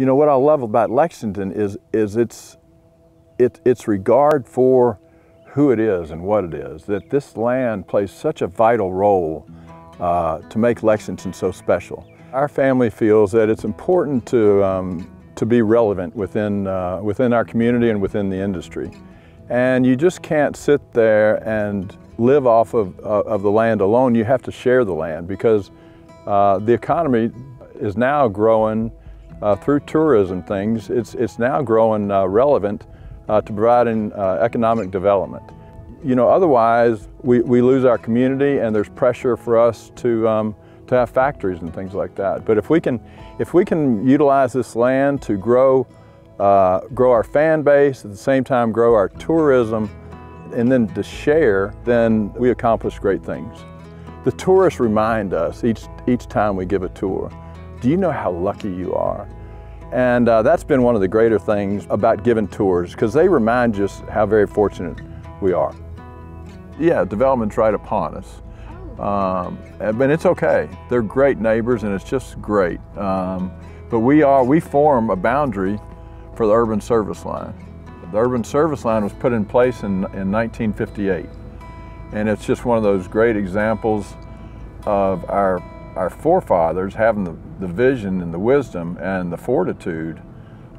You know, what I love about Lexington is, is its, it, its regard for who it is and what it is, that this land plays such a vital role uh, to make Lexington so special. Our family feels that it's important to, um, to be relevant within, uh, within our community and within the industry. And you just can't sit there and live off of, uh, of the land alone. You have to share the land because uh, the economy is now growing uh, through tourism things. It's, it's now growing uh, relevant uh, to providing uh, economic development. You know, otherwise we, we lose our community and there's pressure for us to, um, to have factories and things like that. But if we can, if we can utilize this land to grow, uh, grow our fan base, at the same time grow our tourism, and then to share, then we accomplish great things. The tourists remind us each, each time we give a tour, do you know how lucky you are? And uh, that's been one of the greater things about giving tours because they remind us how very fortunate we are. Yeah, development's right upon us. Um, but it's okay. They're great neighbors and it's just great. Um, but we are, we form a boundary for the urban service line. The urban service line was put in place in, in 1958. And it's just one of those great examples of our, our forefathers having the, the vision and the wisdom and the fortitude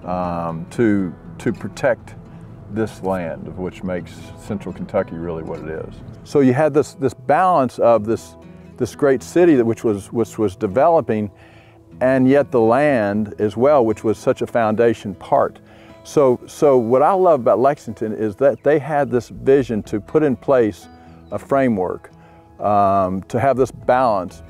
um, to, to protect this land, which makes central Kentucky really what it is. So you had this, this balance of this, this great city that which was, which was developing and yet the land as well, which was such a foundation part. So, so what I love about Lexington is that they had this vision to put in place a framework, um, to have this balance.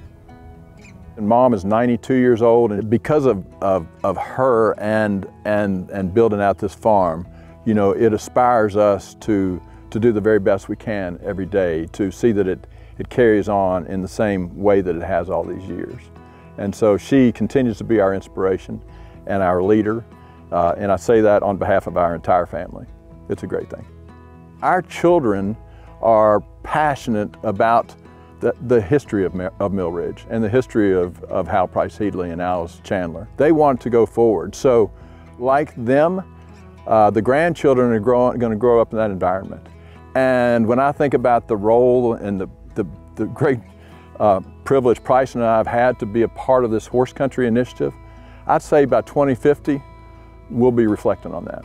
And mom is 92 years old, and because of, of, of her and, and, and building out this farm, you know, it aspires us to, to do the very best we can every day, to see that it, it carries on in the same way that it has all these years. And so she continues to be our inspiration and our leader. Uh, and I say that on behalf of our entire family. It's a great thing. Our children are passionate about the, the history of, of Mill Ridge and the history of, of Hal Price Headley and Alice Chandler. They want to go forward. So like them, uh, the grandchildren are going to grow up in that environment. And when I think about the role and the, the, the great uh, privilege Price and I have had to be a part of this horse country initiative, I'd say by 2050, we'll be reflecting on that.